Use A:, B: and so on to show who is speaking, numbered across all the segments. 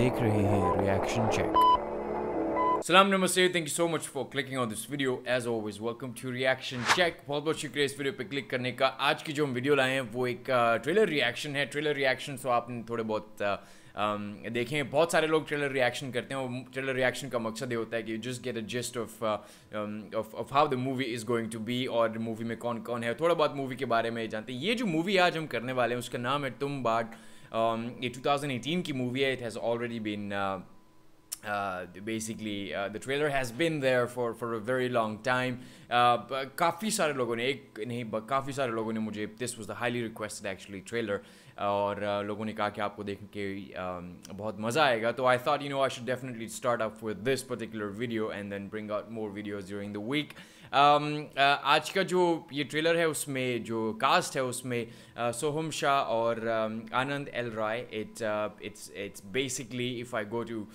A: देख रहे हैं रिएक्शन चेक सलाम नमस्ते thank you so much for clicking on this video as always welcome to reaction check बहुत बहुत शुक्रिया इस वीडियो पे क्लिक करने का। आज की जो हम वीडियो लाए हैं वो एक ट्रेलर रिएक्शन है। ट्रेलर रिएक्शन तो आपने थोड़े बहुत uh, um, देखें बहुत सारे लोग ट्रेलर रिएक्शन करते हैं और ट्रेलर रिएक्शन का मकसद ये होता है कि you just get a gist of of how the movie is going to be और मूवी में कौन कौन है। थोड़ा बहुत मूवी के बारे में जानते हैं। ये जो मूवी आज हम करने वाले हैं उसका नाम है तुम बाट। Um, ये 2018 की मूवी है it has already been Uh, basically uh, the trailer has been there for for a very long time. Uh, काफ़ी सारे लोगों ने एक नहीं काफ़ी सारे लोगों ने मुझे this was the highly requested actually trailer और uh, लोगों ने कहा कि आपको देख के um, बहुत मज़ा आएगा। तो I thought you know I should definitely start up with this particular video and then bring out more videos during the week आज का जो ये ट्रेलर है उसमें जो कास्ट है उसमें uh, सोहम शाह और um, Anand L Rai it's it's it's basically if I go to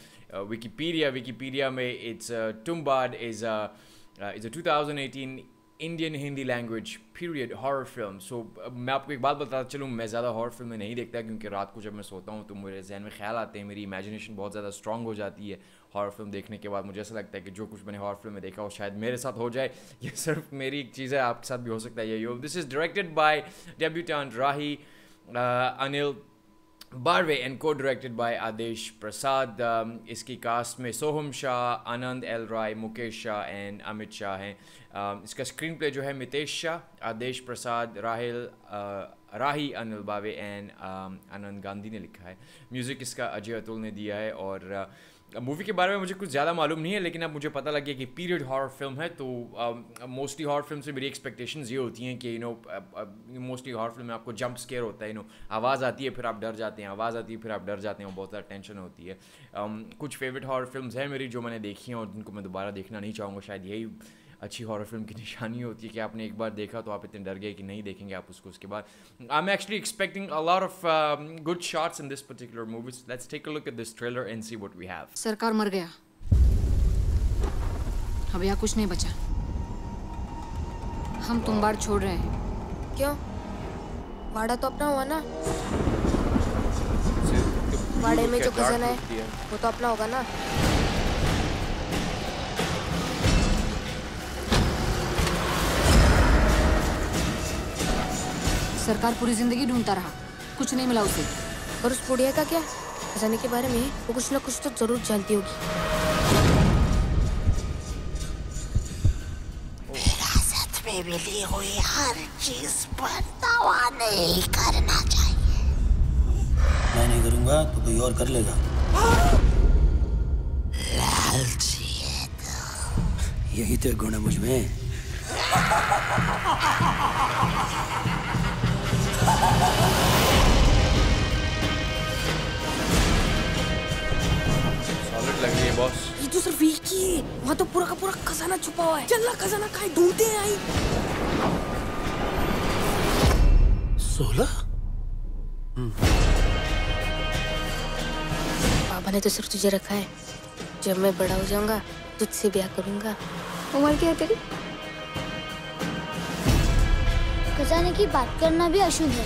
A: Wikipedia Wikipedia में it's Tumbbad is is a 2018 Indian Hindi language period horror film so मैं आपको एक बात बताता चलूँ, मैं ज़्यादा हॉरर फ़िल्में नहीं देखता क्योंकि रात को जब मैं सोता हूँ तो मेरे जहन में ख्याल आते हैं, मेरी इमेजिनेशन बहुत ज़्यादा स्ट्रॉन्ग हो जाती है हॉरर फ़िल्म देखने के बाद। मुझे ऐसा लगता है कि जो कुछ मैंने हॉरर फ़िल्म में देखा वो शायद मेरे साथ हो जाए। ये सिर्फ़ मेरी एक चीज़ है, आपके साथ भी हो सकता है ये this is directed by debutant Rahi Anil Barve and co directed by Adesh Prasad इसकी कास्ट में सोहम शाह आनंद एल राय मुकेश शाह एंड अमित शाह हैं इसका स्क्रीन प्ले जो है मितेश शाह आदेश प्रसाद राहिल राही अनिल बावे एंड आनंद गांधी ने लिखा है म्यूज़िक इसका अजय अतुल ने दिया है और uh, मूवी के बारे में मुझे कुछ ज़्यादा मालूम नहीं है लेकिन अब मुझे पता लग गया कि पीरियड हॉर फ़िल्म है तो मोस्टली हॉर फ़िल्म से मेरी एक्सपेक्टेशन ये होती हैं कि you know mostly horror film में आपको जंप स्केयर होता है यू नो आवाज़ आती है फिर आप डर जाते हैं आवाज़ आती है फिर आप डर जाते हैं बहुत ज़्यादा टेंशन होती है। Um, कुछ फेवरेट हॉर फ़िल्म हैं मेरी जो मैंने देखी हैं और जिनको मैं दोबारा देखना नहीं चाहूँगा शायद यही अच्छी हॉरर फ़िल्म की निशानी होती है कि आपने एक बार देखा तो आप इतने डर गए कि नहीं देखेंगे आप उसको उसके बाद। I am actually expecting a lot of good shots in this particular movie let's take a look at this trailer and see what we have
B: सरकार मर गया। अब यहाँ कुछ नहीं बचा। हम तुम बार छोड़ रहे हैं।
C: क्यों? वाड़ा तो अपना हुआ ना। वाड़े में जो खजाना है। वो तो अपना होगा ना।
B: सरकार पूरी ज़िंदगी ढूंढता रहा। कुछ नहीं मिला उसे।
C: और उस बुढ़िया का क्या? खजाने के बारे में वो कुछ ना कुछ तो ज़रूर जानती होगी।
D: में मिली हुई हर चीज़ पर दावा नहीं करना चाहिए।
E: मैं नहीं करूँगा तो कोई और कर लेगा।
D: लालची है तो।
E: यही तो गुण है
A: मुझमें। है बॉस
C: ये तो सिर्फ़ एक ही है। वहाँ तो पूरा का पूरा खजाना छुपा हुआ है। चलना खजाना कहाँ ढूंढते हैं आई
E: सोलह?
C: पापा ने तो सिर्फ़ तुझे रखा है। जब मैं बड़ा हो जाऊँगा तुझसे ब्याह करूँगा।
F: उम्र क्या है तेरी? खजाने की बात करना भी अशुभ है।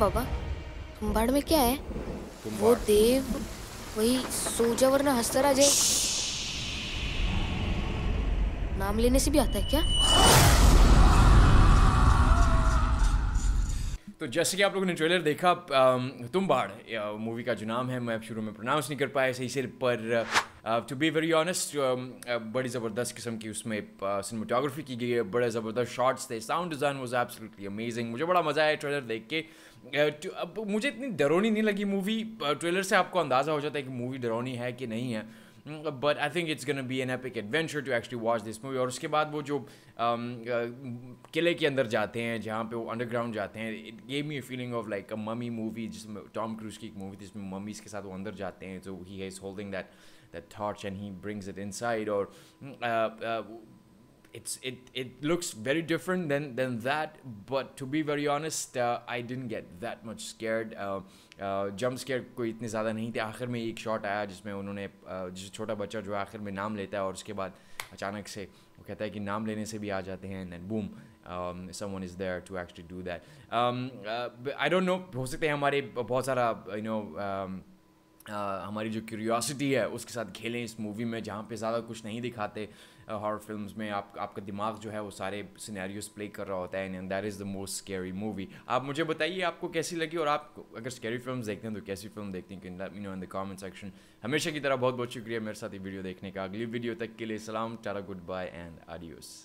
C: बाबा तुम्बाड़ में क्या है? वो देव वही सोजा वरना हंसता रह जाए नाम लेने से भी आता है क्या?
A: तो जैसे कि आप लोगों ने ट्रेलर देखा तुम बाढ़ मूवी का जो नाम है, मैं शुरू में प्रोनाउंस नहीं कर पाया सही से, पर टू बी वेरी ऑनेस्ट बड़ी ज़बरदस्त किस्म की उसमें सिनेमाटोग्राफी की गई है, बड़े ज़बरदस्त शॉट्स थे sound design was absolutely amazing मुझे बड़ा मज़ा आया ट्रेलर देख के। अब मुझे इतनी डरोनी नहीं लगी मूवी ट्रेलर से आपको अंदाज़ा हो जाता है कि मूवी डरोनी है कि नहीं है। But I think it's gonna be an epic adventure to actually watch this movie और उसके बाद वो जो um, uh, किले के अंदर जाते हैं जहाँ पे वो अंडरग्राउंड जाते हैं it gave me feeling of like a mummy movie जिसमें टॉम क्रूज की एक मूवी थी जिसमें मम्मीज के साथ वो अंदर जाते हैं तो he is holding that that torch and he brings it inside और uh, uh, it's it it looks very different than than that but to be very honest uh, I didn't get that much scared. Uh, jump scare कोई इतने ज़्यादा नहीं थे। आखिर में एक shot आया जिसमें उन्होंने जिस छोटा बच्चा जो आखिर में नाम लेता है और उसके बाद अचानक से वो कहता है कि नाम लेने से भी आ जाते हैं and boom someone is there to actually do that I don't know हो सकते हैं हमारे बहुत सारा यू नो हमारी जो क्यूरियोसिटी है, उसके साथ खेलें इस मूवी में जहाँ पे ज़्यादा कुछ नहीं दिखाते हॉरर फिल्म्स में। आप, आपका दिमाग जो है, वो सारे सिनेरियोस प्ले कर रहा होता है and that is the most scary movie आप मुझे बताइए, आपको कैसी लगी? और आप अगर स्केरी फ़िल्म देखते हैं तो कैसी फ़िल्म देखते हैं? Me know in the comment section हमेशा की तरह बहुत बहुत शुक्रिया मेरे साथ ये वीडियो देखने का। अगली वीडियो तक के लिए सलाम ta-ra good bye and adios